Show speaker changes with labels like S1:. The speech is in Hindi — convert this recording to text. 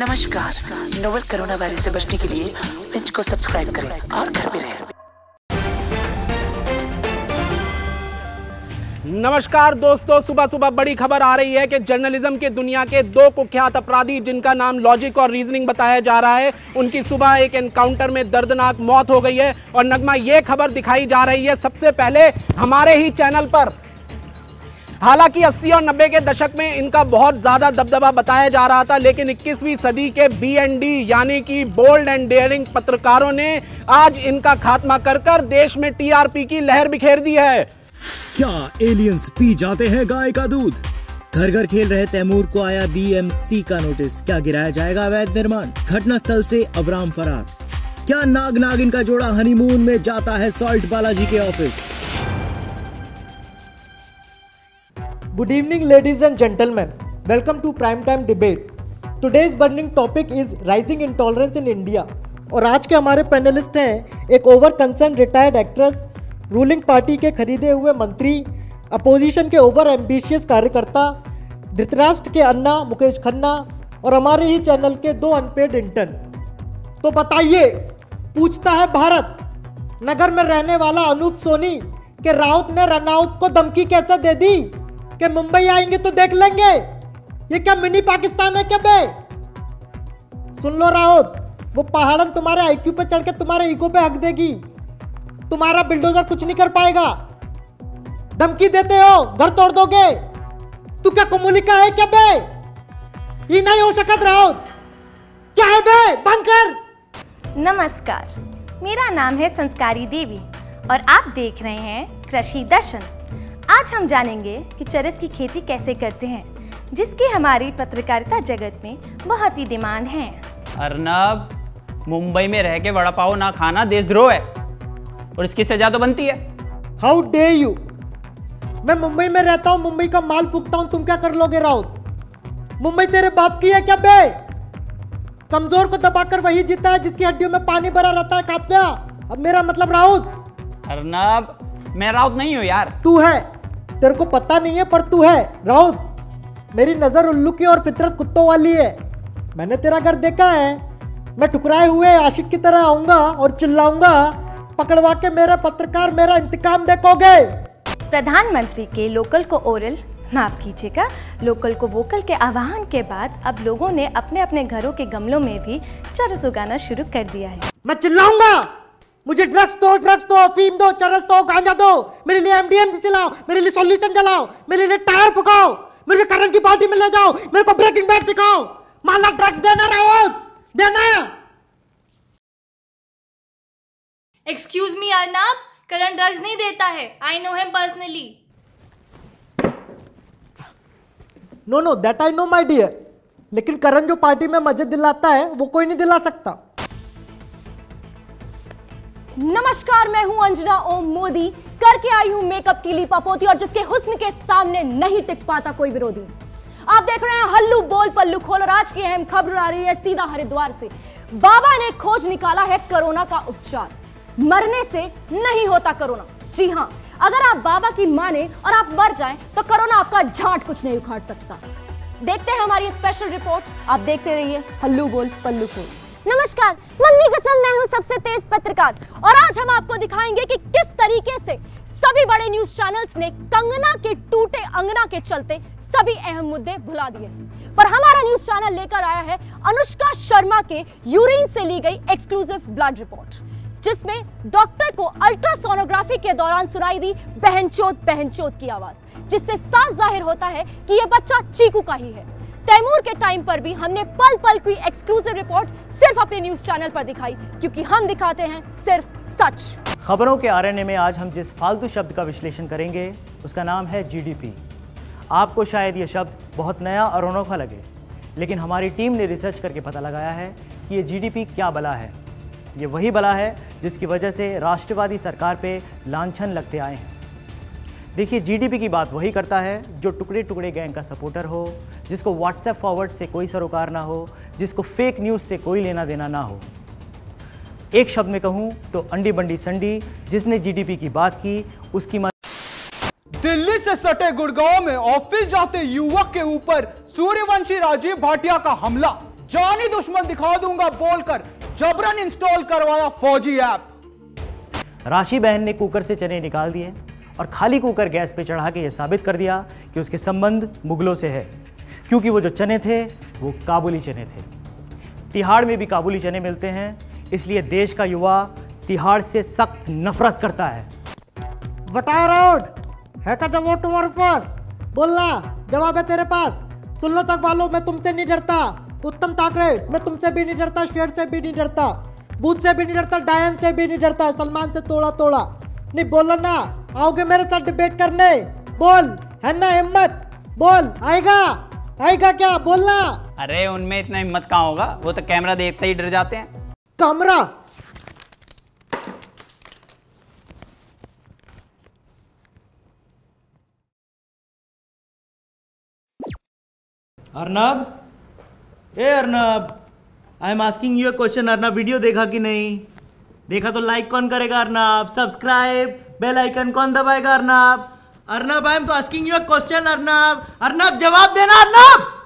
S1: नमस्कार। नोवल कोरोना वायरस से बचने के लिए पिंच को सब्सक्राइब करें और घर में रहें।
S2: नमस्कार दोस्तों सुबह सुबह बड़ी खबर आ रही है कि जर्नलिज्म के दुनिया के दो कुख्यात अपराधी, जिनका नाम लॉजिक और रीजनिंग बताया जा रहा है, उनकी सुबह एक एनकाउंटर में दर्दनाक मौत हो गई है। और नगमा ये खबर दिखाई जा रही है, सबसे पहले हमारे ही चैनल पर। हालाँकि 80 और 90 के दशक में इनका बहुत ज़्यादा दबदबा बताया जा रहा था, लेकिन 21वीं सदी के बीएनडी यानी कि बोल्ड एंड डेयरिंग पत्रकारों ने आज इनका खात्मा कर कर देश में टीआरपी की लहर बिखेर दी है।
S3: क्या एलियंस पी जाते हैं गाय का दूध? घर घर खेल रहे तैमूर को आया बीएमसी का नोटिस। क्या गिराया जाएगा अवैध निर्माण? घटना स्थल से अबराम फरार। क्या नाग नागिन का जोड़ा हनीमून में जाता है सॉल्ट बालाजी के office?
S4: Good evening, ladies and gentlemen. Welcome to Prime Time Debate. Today's burning topic is rising intolerance in India. और आज के हमारे पैनलिस्ट हैं एक over concern retired actress ruling party के खरीदे हुए मंत्री अपोजिशन के ओवर एम्बिशियस कार्यकर्ता धृतराष्ट्र के अन्ना मुकेश खन्ना और हमारे ही चैनल के दो अनपेड इंटर्न तो बताइए पूछता है भारत नगर में रहने वाला अनूप सोनी के राउत ने रनआउट को धमकी कैसे दे दी कि मुंबई आएँगे तो देख लेंगे। ये क्या मिनी पाकिस्तान है क्या बे? सुन लो राउत, वो पहाड़न तुम्हारे आईक्यू पे चढ़ के तुम्हारे ईगो पे हक देगी। तुम्हारा बिल्डोजर कुछ नहीं कर पाएगा। धमकी देते हो, घर तोड़ दोगे। तू क्या कुमुलिका है क्या बे? ये नहीं हो सकत राउत। क्या है बे? बंद कर।
S5: नमस्कार, मेरा नाम है संस्कारी देवी और आप देख रहे हैं कृषि दर्शन। आज हम जानेंगे कि चरस की खेती कैसे करते हैं जिसकी हमारी पत्रकारिता जगत में बहुत ही डिमांड है।
S6: अर्नब मुंबई में रह के वड़ा पाव ना खाना देशद्रोह है और इसकी सजा तो बनती है।
S4: हाउ डे यू मैं मुंबई में रहता हूँ मुंबई का माल फूकता हूँ तुम क्या कर लोगे राउत? मुंबई तेरे बाप की है क्या बे? कमज़ोर को दबाकर वही जीता है जिसकी हड्डियों में पानी भरा रहता है कात्या। अब मेरा मतलब राउत?
S6: अर्नब मैं राउत नहीं हूँ यार।
S4: तू है। तेरे को पता नहीं है पर तू है। राउत मेरी नज़र उल्लू की और फितरत कुत्तों वाली है। मैंने तेरा घर देखा है। मैं ठुकराए हुए आशिक की तरह आऊँगा और चिल्लाऊँगा। पकड़वा के मेरा पत्रकार मेरा इंतकाम देखोगे।
S5: प्रधानमंत्री के लोकल को ओरल माफ़ कीजिएगा लोकल को वोकल के आह्वान के बाद अब लोगों ने अपने अपने घरों के गमलों में भी चरस उगाना शुरू कर दिया है।
S4: मैं चिल्लाऊँगा। मुझे ड्रग्स दो ड्रग्स दो अफीम दो चरस दो गांजा दो। मेरे लिए एमडीएम चलाओ मेरे लिए सोल्यूशन चलाओ मेरे लिए टायर फुकाओ मेरे करण की पार्टी में ले जाओ मेरे को ब्रेकिंग बैट दिखाओ। माला ड्रग्स देना रावत देना।
S7: Excuse me Arnab Karan drugs नहीं देता है। I know him personally
S4: no no that I know my dear लेकिन करण जो पार्टी में मज़े दिलाता है वो कोई नहीं दिला सकता।
S8: नमस्कार, मैं हूँ अंजना ओम मोदी। करके आई हूँ मेकअप की लीपा पोती और जिसके हुस्न के सामने नहीं टिक पाता कोई विरोधी। आप देख रहे हैं हल्लू बोल पल्लू खोल और आज की अहम खबर आ रही है सीधा हरिद्वार से। बाबा ने खोज निकाला है कोरोना का उपचार। मरने से नहीं होता कोरोना। जी हाँ, अगर आप बाबा की माने और आप मर जाए तो कोरोना आपका झाट कुछ नहीं उखाड़ सकता। देखते हैं हमारी स्पेशल रिपोर्ट। आप देखते रहिए हल्लू बोल पल्लू खोल। नमस्कार, मम्मी कसम मैं हूँ सबसे तेज पत्रकार। और आज हम आपको दिखाएँगे कि किस तरीके से सभी बड़े न्यूज़ चैनल्स ने कंगना के टूटे अंगना के चलते सभी अहम मुद्दे भुला दिए। पर हमारा न्यूज़ चैनल लेकर आया है अनुष्का शर्मा के यूरिन से ली गई एक्सक्लूसिव ब्लड रिपोर्ट जिसमें डॉक्टर को अल्ट्रासोनोग्राफी के दौरान सुनाई दी बहनचोद बहनचोद की आवाज़, जिससे साफ़ ज़ाहिर होता है कि यह बच्चा चीकू का ही है। तैमूर के टाइम पर भी हमने पल पल की एक्सक्लूसिव रिपोर्ट सिर्फ़ अपने न्यूज़ चैनल पर दिखाई, क्योंकि हम दिखाते हैं सिर्फ़ सच।
S9: खबरों के आरएनए में आज हम जिस फालतू शब्द का विश्लेषण करेंगे, उसका नाम है जीडीपी आपको शायद ये शब्द बहुत नया और अनोखा लगे, लेकिन हमारी टीम ने रिसर्च करके पता लगाया है कि ये जीडीपी क्या बला है। ये वही बला है जिसकी वजह से राष्ट्रवादी सरकार पे लांछन लगते आए हैं। देखिए जीडीपी की बात वही करता है जो टुकड़े टुकड़े गैंग का सपोर्टर हो जिसको व्हाट्सएप फॉरवर्ड से कोई सरोकार ना हो जिसको फेक न्यूज़ से कोई लेना देना ना हो। एक शब्द में कहूँ तो अंडी बंडी संडी जिसने जीडीपी की बात की उसकी मत...
S10: दिल्ली से सटे गुड़गांव में ऑफ़िस जाते युवक के ऊपर सूर्यवंशी राजीव भाटिया का हमला। जानी दुश्मन दिखा दूँगा बोलकर जबरन इंस्टॉल करवाया फौजी ऐप
S9: राशि बहन ने कुकर से चने निकाल दिए। और खाली कुकर गैस पे चढ़ा के ये साबित कर दिया कि उसके संबंध मुगलों से है, क्योंकि वो जो चने थे, वो काबुली चने थे। तिहाड़ में भी काबुली चने मिलते हैं, इसलिए देश का युवा तिहाड़ से सख्त नफरत करता है।
S4: बताओ राउड है का जवाब तुम्हारे पास बोलना जवाब है तेरे पास। सुन लो तक वालों मैं तुमसे नहीं डरता। उत्तम ठाकरे, मैं तुमसे भी नहीं डरता, शेर से भी नहीं डरता। बूथ से भी नहीं डरता, डायन से भी नहीं डरता, सलमान से तोड़ा तोड़ा नहीं, बोलो ना आओगे मेरे साथ डिबेट करने? बोल है ना हिम्मत? बोल आएगा? आएगा क्या? बोलना।
S6: अरे उनमें इतना हिम्मत कहाँ होगा? वो तो कैमरा देखते ही डर जाते हैं।
S4: कमरा।
S3: अर्नब? ए Arnab I am asking you question Arnab video देखा कि नहीं? देखा तो लाइक कौन करेगा अर्नब? सब्सक्राइब बेल आइकन कौन दबाएगा, Arnab? Arnab I am asking you a question Arnab. Arnab, जवाब देना, अर्नब!